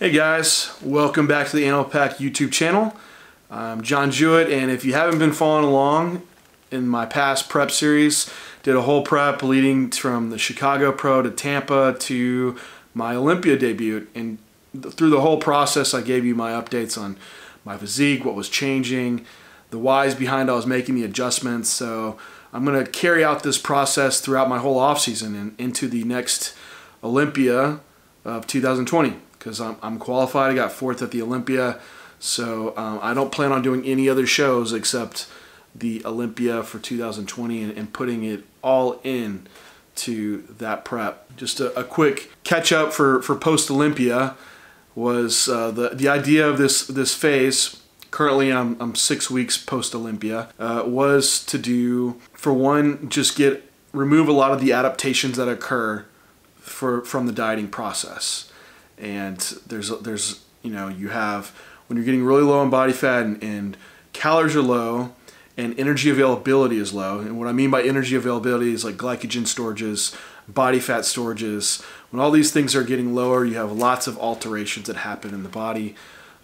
Hey guys, welcome back to the Animal Pak YouTube channel. I'm John Jewett, and if you haven't been following along in my past prep series, did a whole prep leading from the Chicago Pro to Tampa to my Olympia debut. And through the whole process, I gave you my updates on my physique, what was changing, the whys behind I was making the adjustments. So I'm going to carry out this process throughout my whole off season and into the next Olympia of 2020 because I'm, I'm qualified. I got fourth at the Olympia. So um, I don't plan on doing any other shows except the Olympia for 2020 and, and putting it all in to that prep. Just a, a quick catch up for, for post Olympia was uh, the, the idea of this, this phase. Currently, I'm, I'm six weeks post Olympia. Uh, was to do, for one, just get remove a lot of the adaptations that occur for from the dieting process and there's there's you know you have when you're getting really low on body fat and, and calories are low and energy availability is low and what i mean by energy availability is like glycogen storages body fat storages. When all these things are getting lower you have lots of alterations that happen in the body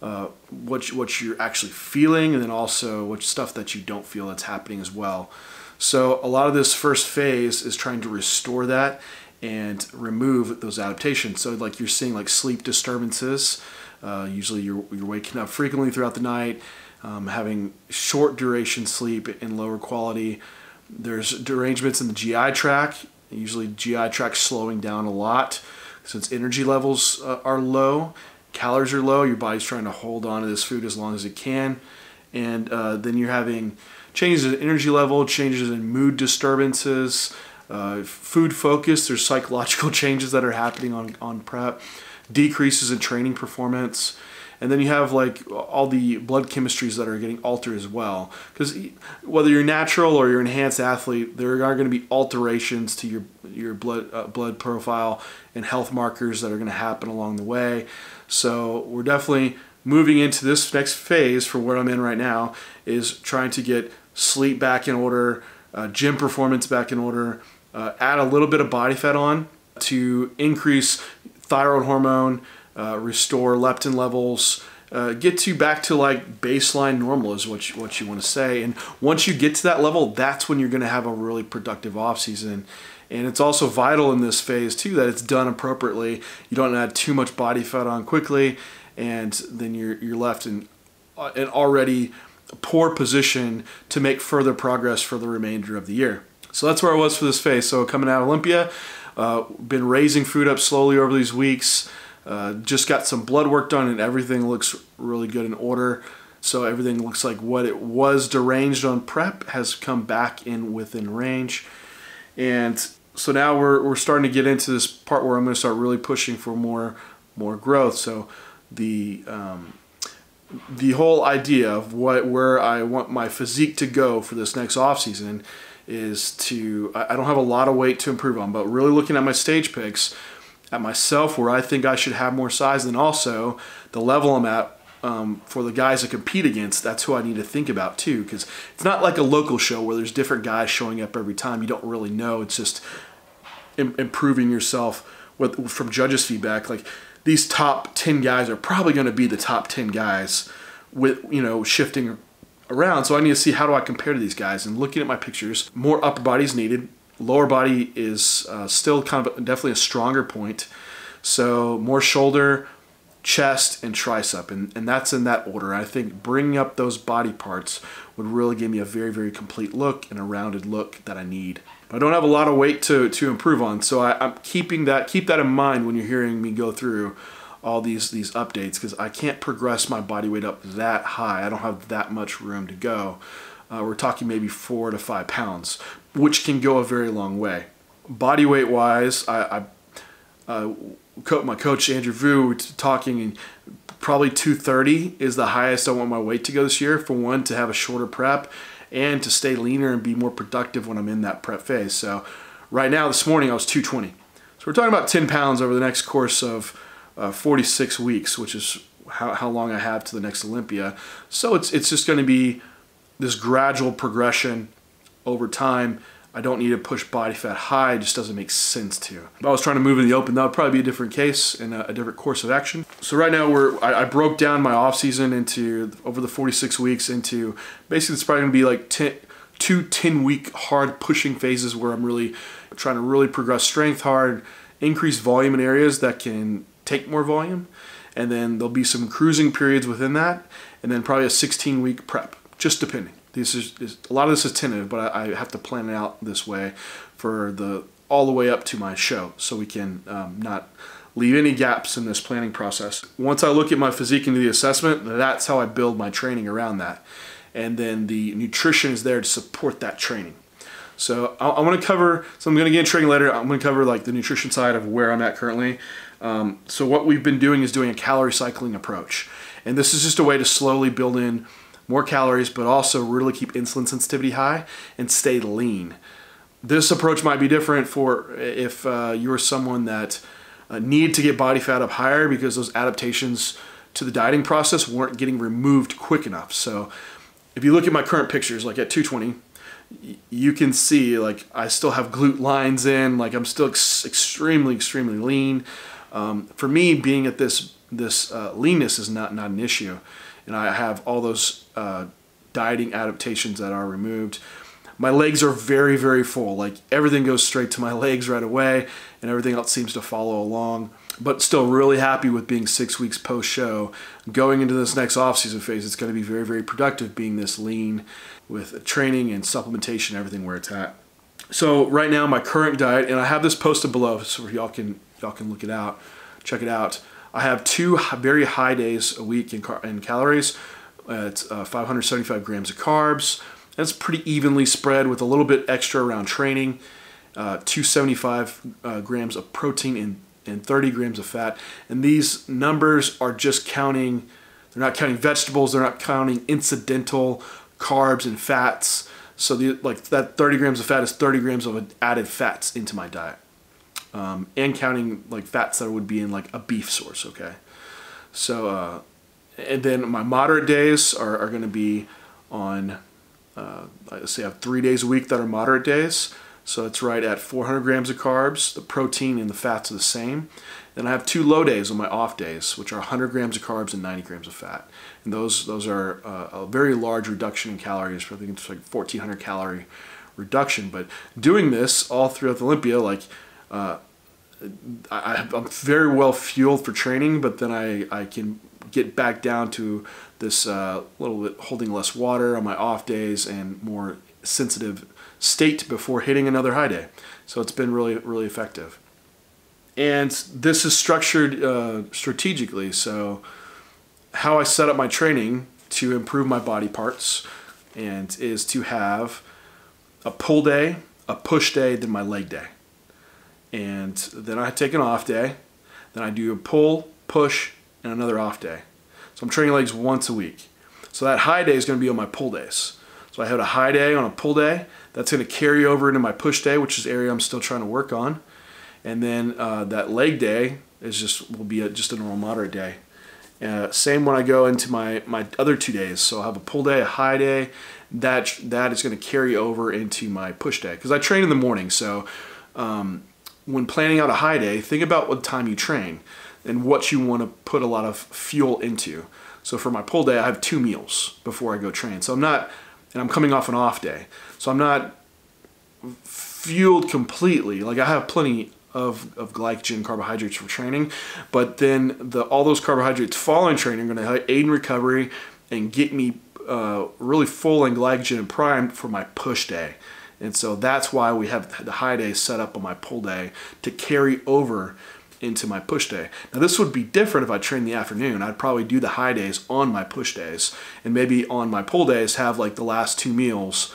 uh, what, what you're actually feeling and then also what stuff that you don't feel that's happening as well. So a lot of this first phase is trying to restore that and remove those adaptations. So like you're seeing like sleep disturbances. Uh, usually you're, you're waking up frequently throughout the night, um, having short duration sleep and lower quality. There's derangements in the GI tract. Usually GI tract slowing down a lot since energy levels uh, are low, calories are low. Your body's trying to hold on to this food as long as it can, and uh, then you're having changes in energy level, changes in mood disturbances uh, food focus, there's psychological changes that are happening on, on prep, decreases in training performance, and then you have like all the blood chemistries that are getting altered as well. Because whether you're natural or you're enhanced athlete, there are going to be alterations to your your blood uh, blood profile and health markers that are going to happen along the way. So we're definitely moving into this next phase for where I'm in right now is trying to get sleep back in order, uh, gym performance back in order, uh, add a little bit of body fat on to increase thyroid hormone, uh, restore leptin levels, uh, get to back to like baseline normal is what you, what you want to say. And once you get to that level, that's when you're going to have a really productive off season. And it's also vital in this phase too that it's done appropriately. You don't add too much body fat on quickly, and then you're you're left in uh, an already poor position to make further progress for the remainder of the year. So that's where I was for this phase. So coming out of Olympia, uh, been raising food up slowly over these weeks. Uh, just got some blood work done and everything looks really good in order. So everything looks like what it was deranged on prep has come back in within range. And so now we're, we're starting to get into this part where I'm going to start really pushing for more more growth. So the um, the whole idea of what where I want my physique to go for this next off season is to I don't have a lot of weight to improve on, but really looking at my stage pics, at myself where I think I should have more size, and also the level I'm at um, for the guys to compete against. That's who I need to think about too, because it's not like a local show where there's different guys showing up every time. You don't really know. It's just Im- improving yourself with from judges' feedback. Like these top ten guys are probably going to be the top ten guys with you know shifting around. So I need to see how do I compare to these guys. And looking at my pictures, more upper body is needed. Lower body is uh, still kind of definitely a stronger point. So more shoulder, chest, and tricep. And, and that's in that order. I think bringing up those body parts would really give me a very, very complete look and a rounded look that I need. I don't have a lot of weight to, to improve on. So I, I'm keeping that, keep that in mind when you're hearing me go through all these these updates because I can't progress my body weight up that high. I don't have that much room to go. Uh, we're talking maybe four to five pounds, which can go a very long way. Body weight wise, I, I uh, my coach Andrew Vu talking probably 230 is the highest I want my weight to go this year. For one, to have a shorter prep and to stay leaner and be more productive when I'm in that prep phase. So right now, this morning I was 220. So we're talking about 10 pounds over the next course of uh, 46 weeks, which is how, how long I have to the next Olympia. So it's, it's just going to be this gradual progression over time. I don't need to push body fat high, it just doesn't make sense to. If I was trying to move in the open, that would probably be a different case and a, a different course of action. So right now we're, I, I, broke down my off season into, over the 46 weeks into, basically it's probably gonna be like 10, two 10 week hard pushing phases where I'm really trying to really progress strength hard, increase volume in areas that can take more volume. And then there'll be some cruising periods within that. And then probably a 16 week prep, just depending. This is, is a lot of this is tentative, but I, I, have to plan it out this way for the all the way up to my show, so we can um, not leave any gaps in this planning process. Once I look at my physique and the assessment, that's how I build my training around that, and then the nutrition is there to support that training. So I, I want to cover. So I'm going to get into training later. I'm going to cover like the nutrition side of where I'm at currently. Um, so what we've been doing is doing a calorie cycling approach, and this is just a way to slowly build in more calories, but also really keep insulin sensitivity high and stay lean. This approach might be different for if uh, you're someone that uh, need to get body fat up higher because those adaptations to the dieting process weren't getting removed quick enough. So if you look at my current pictures, like at 220, you can see like I still have glute lines in, like I'm still ex extremely, extremely lean. Um, for me, being at this this uh, leanness is not not an issue and I have all those uh, dieting adaptations that are removed. My legs are very, very full. Like everything goes straight to my legs right away, and everything else seems to follow along. But still, really happy with being six weeks post show. Going into this next off season phase, it's going to be very, very productive being this lean with training and supplementation, everything where it's at. So right now, my current diet, and I have this posted below, so y'all can y'all can look it out, check it out. I have two very high days a week in, in calories. It's uh, 575 grams of carbs. That's pretty evenly spread with a little bit extra around training. Uh, 275 uh, grams of protein and, and 30 grams of fat. And these numbers are just counting, they're not counting vegetables, they're not counting incidental carbs and fats. So the, like that 30 grams of fat is 30 grams of added fats into my diet um, and counting like fats that would be in like a beef source. Okay, so uh, and then my moderate days are, are going to be on. Uh, I say I have three days a week that are moderate days. So it's right at 400 grams of carbs. The protein and the fats are the same. Then I have two low days on my off days, which are 100 grams of carbs and 90 grams of fat. And those those are uh, a very large reduction in calories. I think it's like 1,400 calorie reduction. But doing this all throughout the Olympia, like uh, I, am very well fueled for training, but then I, I can get back down to this uh, little bit holding less water on my off days and more sensitive state before hitting another high day. So it's been really, really effective. And this is structured uh, strategically. So how I set up my training to improve my body parts and is to have a pull day, a push day, then my leg day and then I take an off day. Then I do a pull, push, and another off day. So I'm training legs once a week. So that high day is going to be on my pull days. So I have a high day on a pull day. That's going to carry over into my push day, which is area I'm still trying to work on. And then uh, that leg day is just will be a, just a normal moderate day. Uh, same when I go into my my other two days. So I'll have a pull day, a high day. That that is going to carry over into my push day because I train in the morning. So um, when planning out a high day, think about what time you train and what you want to put a lot of fuel into. So for my pull day, I have two meals before I go train. So I'm not, and I'm coming off an off day. So I'm not fueled completely. Like I have plenty of, of glycogen carbohydrates for training, but then the all those carbohydrates following training are going to aid in recovery and get me uh, really full in glycogen and primed for my push day. And so that's why we have the high day set up on my pull day to carry over into my push day. Now this would be different if I trained the afternoon. I'd probably do the high days on my push days and maybe on my pull days have like the last two meals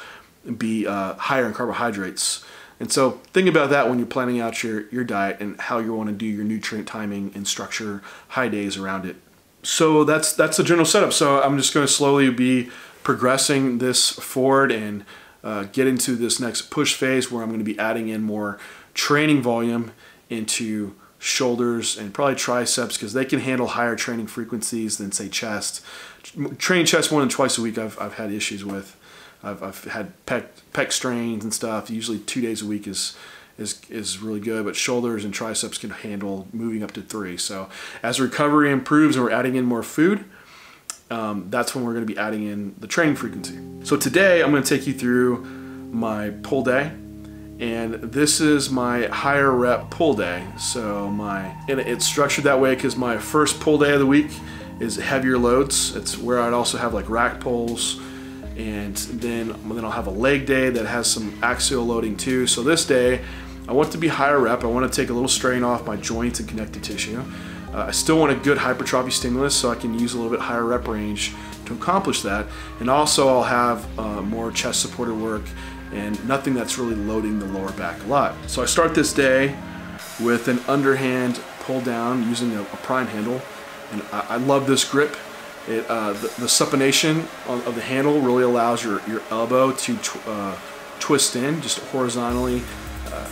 be uh, higher in carbohydrates. And so think about that when you're planning out your, your diet and how you want to do your nutrient timing and structure high days around it. So that's that's the general setup. So I'm just going to slowly be progressing this forward and uh, get into this next push phase where I'm going to be adding in more training volume into shoulders and probably triceps because they can handle higher training frequencies than say chest. Training chest more than twice a week I've, I've had issues with. I've, I've had pec, pec strains and stuff. Usually two days a week is is is really good, but shoulders and triceps can handle moving up to three. So as recovery improves and we're adding in more food, um, that's when we're going to be adding in the training frequency. So today I'm going to take you through my pull day and this is my higher rep pull day. So my and it's structured that way because my first pull day of the week is heavier loads. It's where I'd also have like rack pulls, and then then I'll have a leg day that has some axial loading too. So this day, I want to be higher rep. I want to take a little strain off my joints and connective tissue. Uh, I still want a good hypertrophy stimulus so I can use a little bit higher rep range to accomplish that. And also I'll have uh, more chest supported work and nothing that's really loading the lower back a lot. So I start this day with an underhand pull down using a, a prime handle. And I, I, love this grip. It, uh, the, the, supination of the handle really allows your, your elbow to tw uh, twist in just horizontally uh,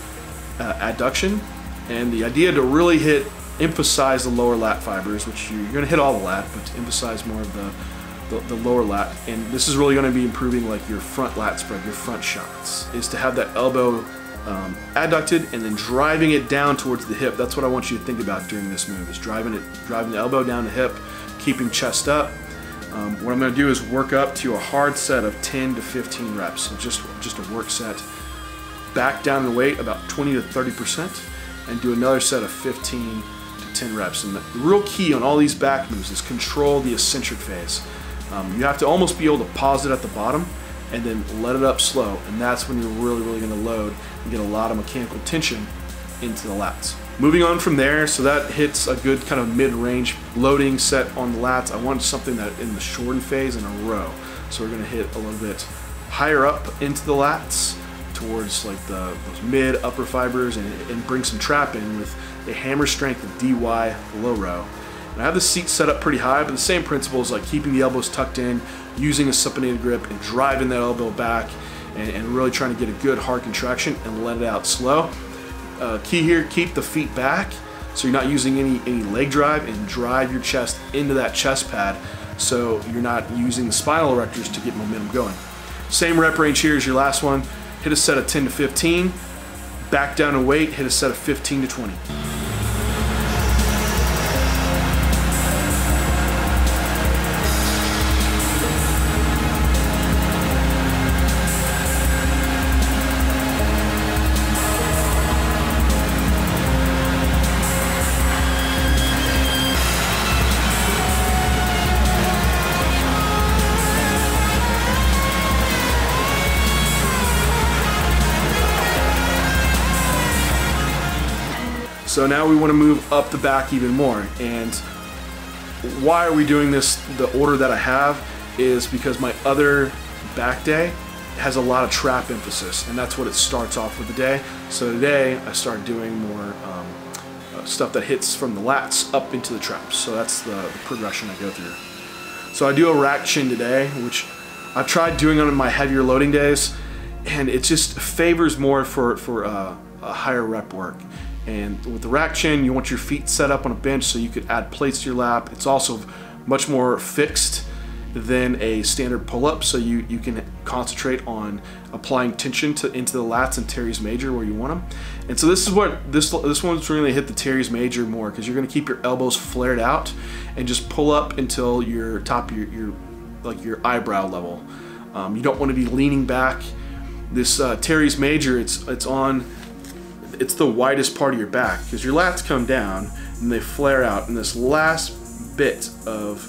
uh adduction. And the idea to really hit, emphasize the lower lat fibers, which you, you're gonna hit all the lat, but to emphasize more of the the, the lower lat. And this is really going to be improving like your front lat spread, your front shots, is to have that elbow um, adducted and then driving it down towards the hip. That's what I want you to think about during this move, is driving it, driving the elbow down the hip, keeping chest up. Um, what I'm going to do is work up to a hard set of 10 to 15 reps. So just, just a work set. Back down the weight about 20 to 30% and do another set of 15 to 10 reps. And the real key on all these back moves is control the eccentric phase. Um, you have to almost be able to pause it at the bottom and then let it up slow, and that's when you're really, really going to load and get a lot of mechanical tension into the lats. Moving on from there, so that hits a good kind of mid-range loading set on the lats. I want something that in the shorten phase in a row. So we're going to hit a little bit higher up into the lats towards like the mid upper fibers and, and bring some trap in with a hammer strength DY low row. And I have the seat set up pretty high, but the same principles like keeping the elbows tucked in, using a supinated grip and driving that elbow back and, and really trying to get a good hard contraction and let it out slow. Uh, key here, keep the feet back so you're not using any, any leg drive and drive your chest into that chest pad so you're not using the spinal erectors to get momentum going. Same rep range here as your last one. Hit a set of 10 to 15, back down to weight, hit a set of 15 to 20. So now we want to move up the back even more. And why are we doing this the order that I have is because my other back day has a lot of trap emphasis and that's what it starts off with the day. So today I start doing more um, uh, stuff that hits from the lats up into the traps. So that's the, the, progression I go through. So I do a rack chin today, which I've tried doing on my heavier loading days and it just favors more for, for uh, a higher rep work. And with the rack chin, you want your feet set up on a bench so you could add plates to your lap. It's also much more fixed than a standard pull-up, so you, you can concentrate on applying tension to into the lats and teres major where you want them. And so this is what this this one's really hit the teres major more because you're going to keep your elbows flared out and just pull up until your top your, your like your eyebrow level. Um, you don't want to be leaning back. This uh, teres major, it's it's on it's the widest part of your back because your lats come down and they flare out and this last bit of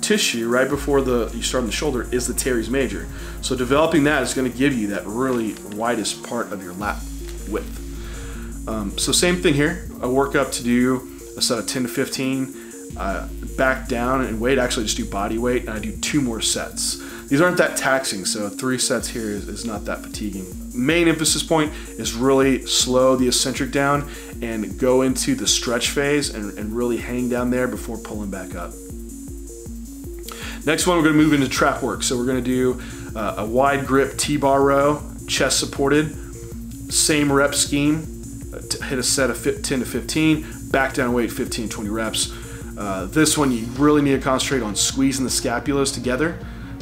tissue right before the you start on the shoulder is the teres major. So developing that is going to give you that really widest part of your lat width. Um, so same thing here. I work up to do a set of 10 to 15, uh, back down and weight. Actually, just do body weight and I do two more sets. These aren't that taxing, so three sets here is, is not that fatiguing. Main emphasis point is really slow the eccentric down and go into the stretch phase and, and really hang down there before pulling back up. Next one, we're gonna move into trap work. So we're gonna do uh, a wide grip T-bar row, chest supported, same rep scheme, uh, hit a set of 10 to 15, back down weight 15, 20 reps. Uh, this one, you really need to concentrate on squeezing the scapulas together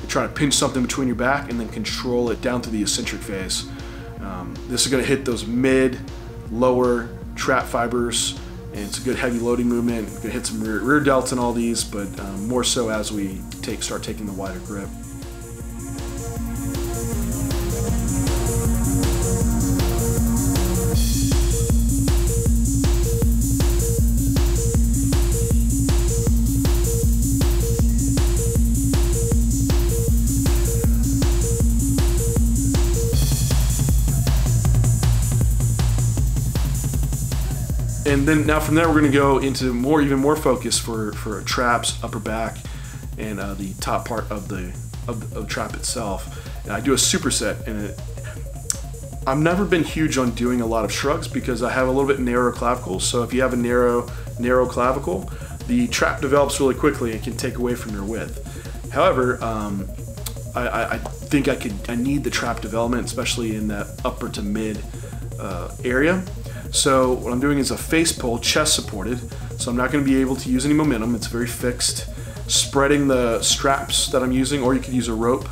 Trying to pinch something between your back and then control it down to the eccentric phase. Um, this is going to hit those mid, lower trap fibers, and it's a good heavy loading movement. To hit some rear, rear delts in all these, but um, more so as we take start taking the wider grip. And then now from there we're going to go into more even more focus for for traps upper back and uh, the top part of the of of trap itself. And I do a superset and it I've never been huge on doing a lot of shrugs because I have a little bit narrow clavicle. So if you have a narrow narrow clavicle the trap develops really quickly and can take away from your width. However um, I, I, think I could I need the trap development especially in that upper to mid uh, area so what I'm doing is a face pull, chest supported. So I'm not going to be able to use any momentum. It's very fixed. Spreading the straps that I'm using, or you could use a rope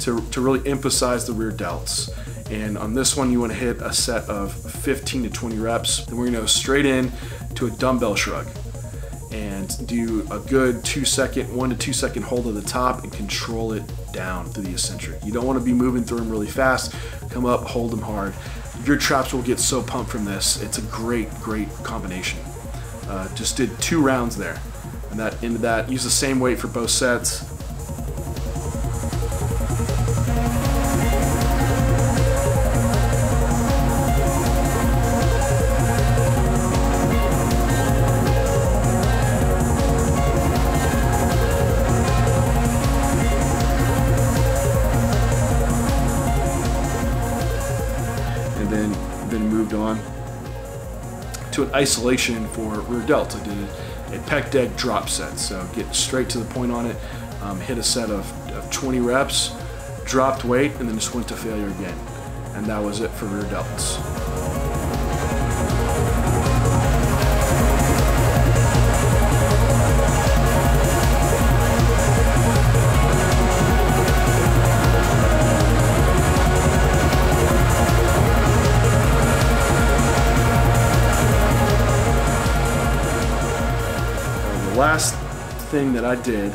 to, to really emphasize the rear delts. And on this one, you want to hit a set of 15 to 20 reps. Then we're to go straight in to a dumbbell shrug and do a good two second, one to two second hold at the top and control it down through the eccentric. You don't want to be moving through them really fast. Come up, hold them hard your traps will get so pumped from this. It's a great, great combination. Uh, just did two rounds there. And that into that, use the same weight for both sets. Isolation for rear delts. I did a pec deck drop set, so get straight to the point on it, um, hit a set of, of 20 reps, dropped weight, and then just went to failure again. And that was it for rear delts. Thing that I did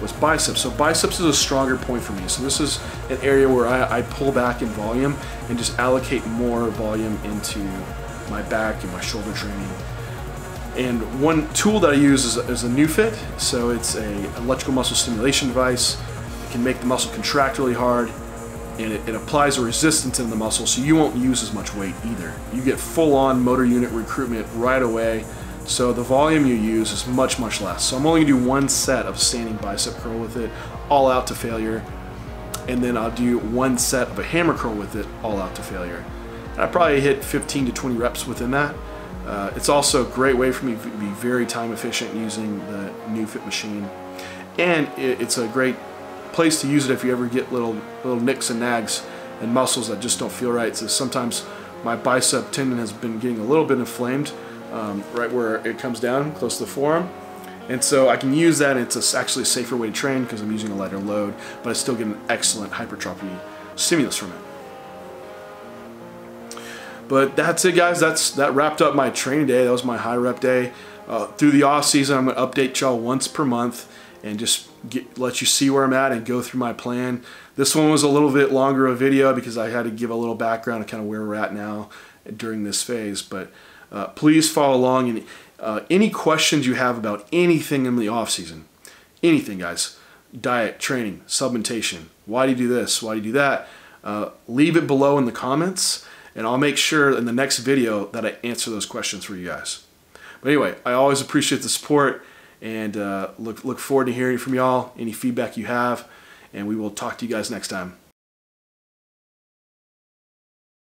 was biceps. So biceps is a stronger point for me. So this is an area where I, I, pull back in volume and just allocate more volume into my back and my shoulder training. And one tool that I use is, is a NeuFit. So it's a electrical muscle stimulation device. It can make the muscle contract really hard and it, it applies a resistance in the muscle so you won't use as much weight either. You get full on motor unit recruitment right away so the volume you use is much, much less. So I'm only gonna do one set of standing bicep curl with it, all out to failure. And then I'll do one set of a hammer curl with it, all out to failure. And I probably hit 15 to 20 reps within that. Uh, it's also a great way for me to be very time efficient using the NeuFit machine. And it, it's a great place to use it if you ever get little, little nicks and nags and muscles that just don't feel right. So sometimes my bicep tendon has been getting a little bit inflamed um, right where it comes down close to the forearm. And so I can use that, it's a, actually a safer way to train because I'm using a lighter load, but I still get an excellent hypertrophy stimulus from it. But that's it guys, that's that wrapped up my training day, that was my high rep day. Uh, through the off season, I'm gonna update y'all once per month and just get, let you see where I'm at and go through my plan. This one was a little bit longer of a video because I had to give a little background of kind of where we're at now during this phase, but uh, please follow along. And uh, any questions you have about anything in the off season, anything, guys, diet, training, supplementation, why do you do this, why do you do that, uh, leave it below in the comments, and I'll make sure in the next video that I answer those questions for you guys. But anyway, I always appreciate the support and uh, look look forward to hearing from y'all. Any feedback you have, and we will talk to you guys next time.